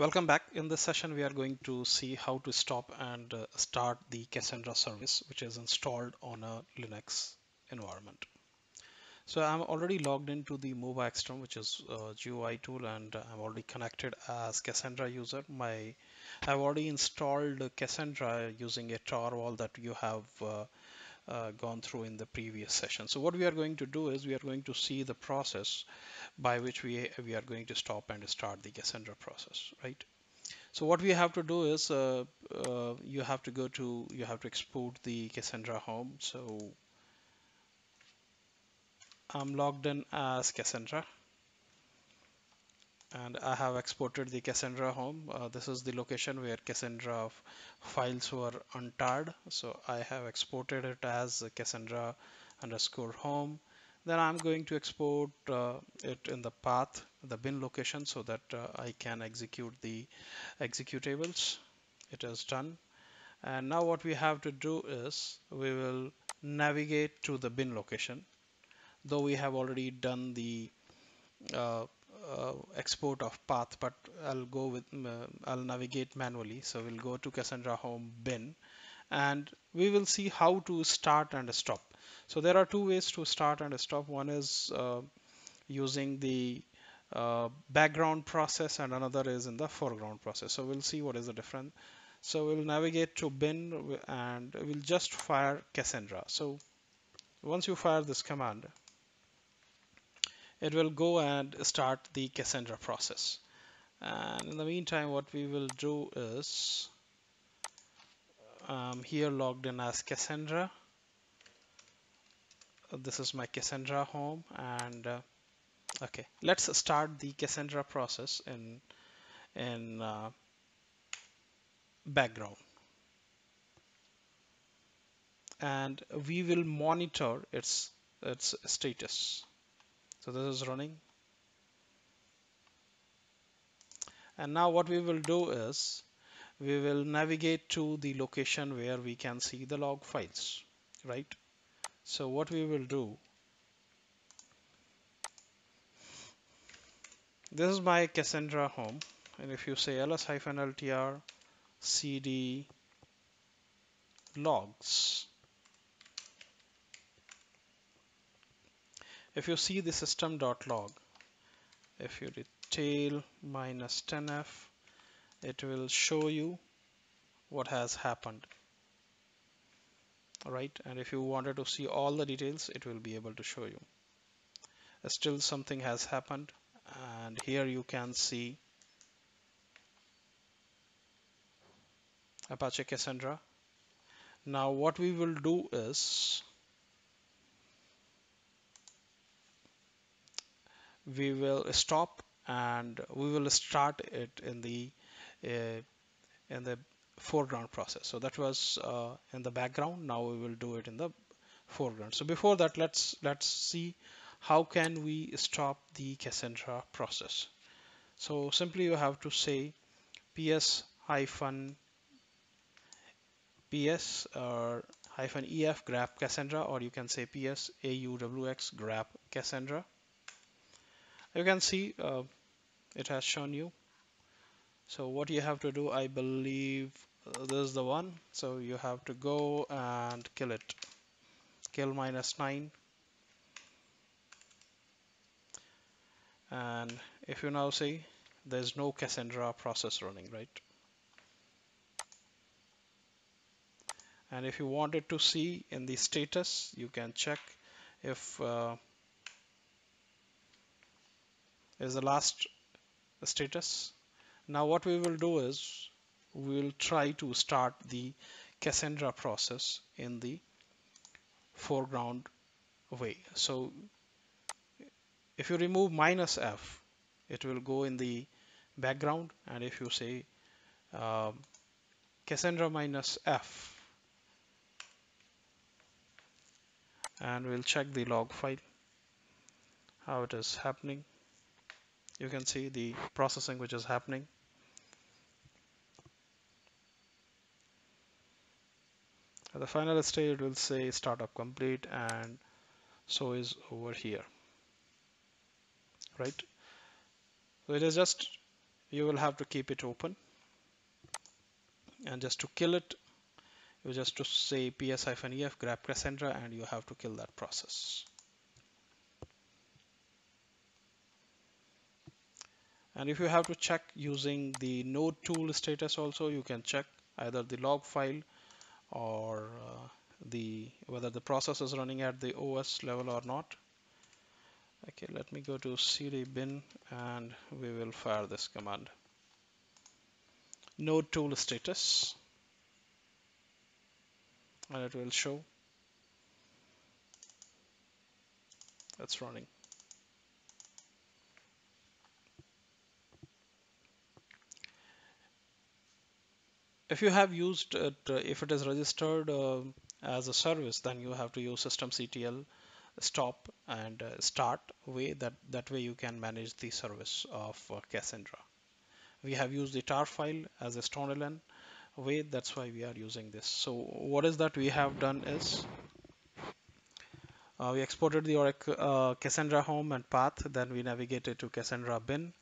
Welcome back. In this session, we are going to see how to stop and uh, start the Cassandra service, which is installed on a Linux environment. So I'm already logged into the Xterm, which is a GUI tool, and I'm already connected as Cassandra user. My I've already installed Cassandra using a tarball that you have uh, uh, gone through in the previous session. So what we are going to do is we are going to see the process by which we, we are going to stop and start the Cassandra process, right? So what we have to do is uh, uh, you have to go to, you have to export the Cassandra home. So I'm logged in as Cassandra and I have exported the Cassandra home. Uh, this is the location where Cassandra files were untarred. So I have exported it as Cassandra underscore home. Then I'm going to export uh, it in the path, the bin location so that uh, I can execute the executables. It is done. And now what we have to do is we will navigate to the bin location. Though we have already done the uh, export of path, but I'll go with, uh, I'll navigate manually. So we'll go to Cassandra home bin and we will see how to start and stop. So there are two ways to start and stop. One is uh, using the uh, background process and another is in the foreground process. So we'll see what is the difference. So we'll navigate to bin and we'll just fire Cassandra. So once you fire this command, it will go and start the Cassandra process. And in the meantime, what we will do is um, here logged in as Cassandra. This is my Cassandra home and uh, okay, let's start the Cassandra process in in uh, background and we will monitor its its status so this is running. And now what we will do is we will navigate to the location where we can see the log files right? So what we will do this is my Cassandra home. And if you say ls-ltr cd logs if you see the system.log if you detail minus 10f it will show you what has happened. Right and if you wanted to see all the details it will be able to show you. Still something has happened and here you can see Apache Cassandra. Now what we will do is we will stop and we will start it in the uh, in the foreground process. So that was uh, in the background. Now we will do it in the foreground. So before that let's let's see how can we stop the Cassandra process. So simply you have to say ps hyphen ps or hyphen ef grep Cassandra or you can say ps auwx grep Cassandra you can see uh, it has shown you. So what you have to do I believe uh, this is the one. So you have to go and kill it. Kill minus 9 and if you now see there's no Cassandra process running right? And if you wanted to see in the status you can check if uh, is the last status. Now what we will do is we will try to start the Cassandra process in the foreground way. So if you remove minus F, it will go in the background. And if you say um, Cassandra minus F, and we'll check the log file, how it is happening you can see the processing which is happening. At the final stage it will say startup complete and so is over here. Right? So it is just you will have to keep it open. And just to kill it you just to say ps-ef grep cassandra and you have to kill that process and if you have to check using the nodetool status also you can check either the log file or uh, the whether the process is running at the OS level or not. Okay let me go to cd bin and we will fire this command. nodetool status. And it will show it's running if you have used it, uh, if it is registered uh, as a service, then you have to use systemctl stop and uh, start way that that way you can manage the service of Cassandra. We have used the tar file as a standalone way. That's why we are using this. So what is that we have done is uh, we exported the Oracle uh, Cassandra home and path. Then we navigated to Cassandra bin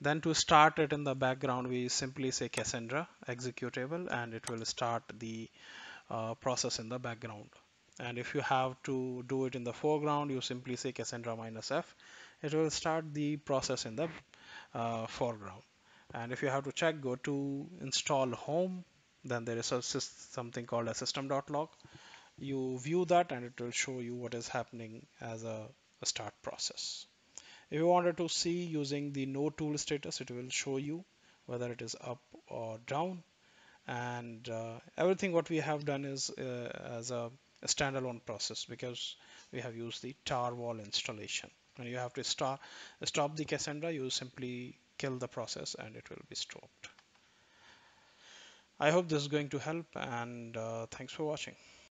then to start it in the background, we simply say Cassandra executable and it will start the uh, process in the background. And if you have to do it in the foreground, you simply say Cassandra minus F. It will start the process in the uh, foreground. And if you have to check, go to install home. Then there is a, something called a system.log. You view that and it will show you what is happening as a, a start process. If you wanted to see using the nodetool status, it will show you whether it is up or down. And uh, everything what we have done is uh, as a, a, standalone process because we have used the tarball installation. And you have to start, stop the Cassandra, you simply kill the process and it will be stopped. I hope this is going to help and uh, thanks for watching.